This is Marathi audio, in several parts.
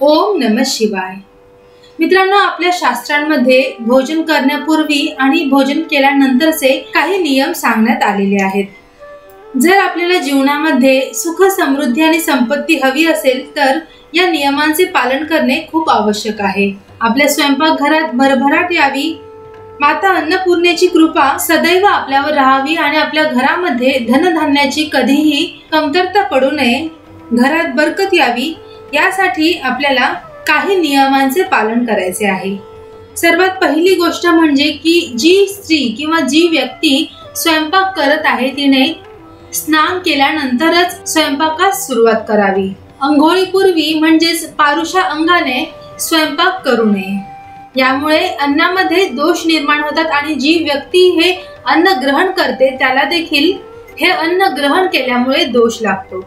ओम नम शिवाय. मित्रांनो आपल्या शास्त्रांमध्ये भोजन करण्यापूर्वी आणि भोजन केल्यानंतरचे काही नियम सांगण्यात आलेले आहेत. जर आपल्याला जीवनामध्ये सुख समृद्धी आणि संपत्ती हवी असेल तर या नियमांचे पालन करणे खूप आवश्यक आहे. आपल्या स्वयंपाकघरात भरभराट यावी. माता अन्नपूर्णेची कृपा सदैव आपल्यावर राहावी आणि आपल्या घरामध्ये धनधान्याची कधीही कमतरता पडू नये. घरात बरकत यावी. यासाठी आपल्याला काही नियमांचे पालन करायचे आहे. सर्वात पहिली गोष्ट म्हणजे की जी स्त्री किंवा जी व्यक्ती स्वयंपाक करत आहे तिने स्नान केल्यानंतरच स्वयंपाकास सुरुवात करावी. अंघोळीपूर्वी म्हणजेच पारुषा अंगाने स्वयंपाक करू नये. यामुळे अन्नामध्ये दोष निर्माण होतात आणि जी व्यक्ती हे अन्न ग्रहण करते त्याला देखील हे अन्न ग्रहण केल्यामुळे दोष लागतो.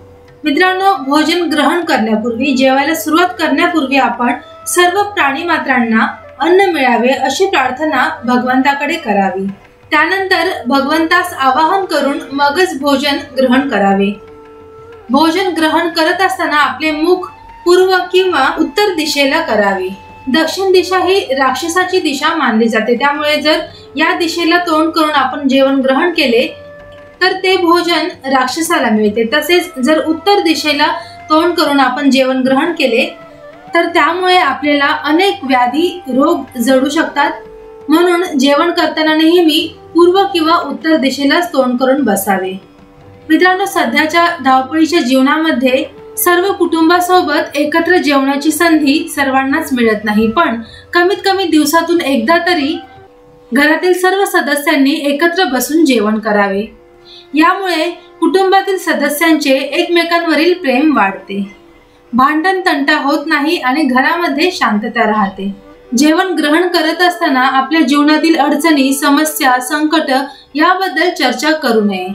मित्रांनो भोजन ग्रहण करण्यापूर्वी जेवायला सुरुवात करण्यापूर्वी आपण सर्व प्राणी मात्रांना अन्न मिळावे अशी प्रार्थना भगवंताकडे करावी. त्यानंतर भगवंतास आवाहन करून मगच भोजन ग्रहण करावे. भोजन ग्रहण करत असताना आपले मुख पूर्व किंवा उत्तर दिशेला करावे. दक्षिण दिशा ही राक्षसाची दिशा मानली जाते. त्यामुळे जर या दिशेला तोंड करून आपण जेवण ग्रहण केले तर ते भोजन राक्षसाला मिळते. तसेच जर उत्तर दिशेला तोंड करून आपण जेवण ग्रहण केले तर त्यामुळे आपल्याला अनेक व्याधी रोग जडू शकतात. म्हणून जेवण करताना नेहमी पूर्व किंवा उत्तर दिशेलाच तोंड करून बसावे. मित्रांनो सध्याच्या धावपळीच्या जीवनामध्ये सर्व कुटुंबासोबत एकत्र जेवणाची संधी सर्वांनाच मिळत नाही. पण कमीत कमी दिवसातून एकदा तरी घरातील सर्व सदस्यांनी एकत्र बसून जेवण करावे. यामुळे कुटुंबातील सदस्यांचे एकमेकांवरील प्रेम वाढते. भांडण तंटा होत नाही आणि घरामध्ये शांतता राहते. जेवण ग्रहण करत असताना आपल्या जीवनातील अडचणी समस्या संकट याबद्दल चर्चा करू नये.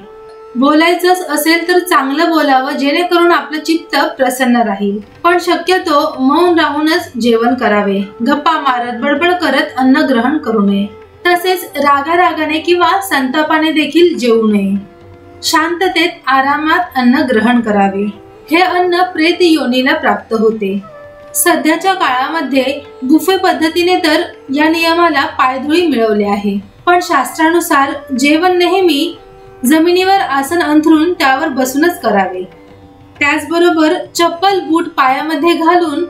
बोलायचंच असेल तर चांगलं बोलावं जेणेकरून आपलं चित्त प्रसन्न राहील. पण शक्यतो मौन राहूनच जेवण करावे. गप्पा मारत बडबड करत अन्न ग्रहण करू नये. तसेच रागारागाने किंवा संतापाने देखील जेवू नये. शांततेत आरामात अन्न ग्रहण करावे. हे अन्न प्रेत योनीला प्राप्त होते. सध्याच्या काळामध्ये बुफे पद्धतीने तर या नियमाला पायधुळी मिळवले आहे. पण शास्त्रानुसार जेवण नेहमी जमिनीवर आसन अंथरून त्यावर बसूनच करावे. त्याचबरोबर चप्पल बूट पायामध्ये घालून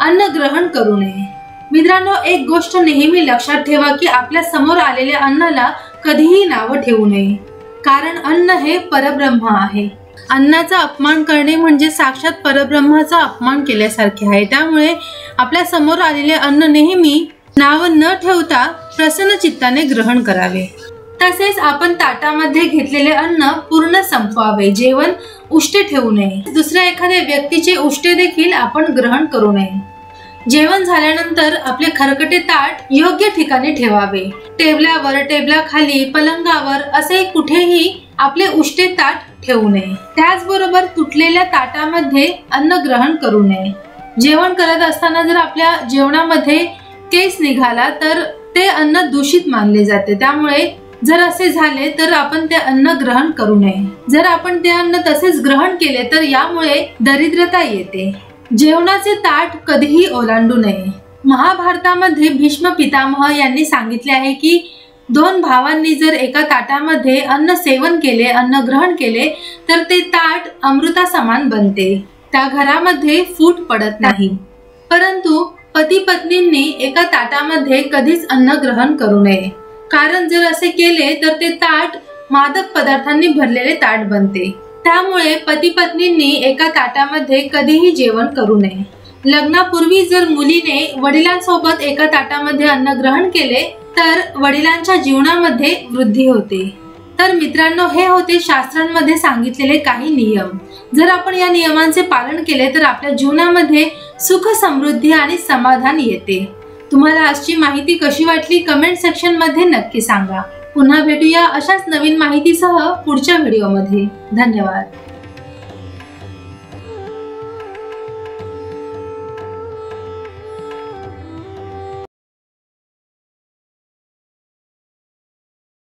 अन्न ग्रहण करू नये. मित्रांनो एक गोष्ट नेहमी लक्षात ठेवा की आपल्यासमोर आलेल्या अन्नाला कधीही नावं ठेवू नये. कारण अन्न हे परब्रह्म आहे. अन्नाचा अपमान करणे म्हणजे साक्षात परब्रह्माचा अपमान केल्यासारखे आहे. त्यामुळे आपल्यासमोर आलेले अन्न नेहमी नाव न ठेवता प्रसन्न चित्ताने ग्रहण करावे. तसेच आपण ताटामध्ये घेतलेले अन्न पूर्ण संपवावे. जेवण उष्टे ठेवू नये. दुसऱ्या एखाद्या व्यक्तीचे उष्टे देखील आपण ग्रहण करू नये. जेवण झाल्यानंतर आपले खरकटे ताट योग्य ठिकाणी ठेवावे. टेबलावर टेबलाखाली पलंगावर असे कुठेही आपले उष्टे ताट ठेवू नये. त्याचबरोबर तुटलेल्या ताटामध्ये अन्न ग्रहण करू नये. जेवण करत असताना जर आपल्या जेवणामध्ये केस निघाला तर ते अन्न दूषित मानले जाते. त्यामुळे जर असे झाले तर आपण ते अन्न ग्रहण करू नये. जर आपण ते अन्न तसेच ग्रहण केले तर यामुळे दरिद्रता येते. जेवणाचे ताट कधीही ओलांडू नये. महाभारतामध्ये भीष्म पितामह यांनी सांगितले आहे की दोन भावांनी जर एका ताटामध्ये अन्न सेवन केले अन्न ग्रहण केले तर ते ताट अमृता समान बनते. त्या घरामध्ये फूट पडत नाही. परंतु पती पत्नींनी एका ताटामध्ये कधीच अन्न ग्रहण करू नये. कारण जर असे केले तर ते ताट मादक पदार्थांनी भरलेले ताट बनते. त्यामुळे पती पत्नींनी एका ताटामध्ये कधीही जेवण करू नये. लग्नापूर्वी जर मुलीने वडिलांसोबत एका ताटामध्ये अन्न ग्रहण केले तर वडिलांच्या जीवनामध्ये वृद्धी होते. तर मित्रांनो हे होते शास्त्रांमध्ये सांगितलेले काही नियम. जर आपण या नियमांचे पालन केले तर आपल्या जीवनामध्ये सुख समृद्धी आणि समाधान येते. तुम्हाला आजची माहिती कशी वाटली? कमेंट सेक्शनमध्ये नक्की सांगा. पुन्हा भेटूया अशाच नवीन माहितीसह पुढच्या व्हिडिओमध्ये. धन्यवाद.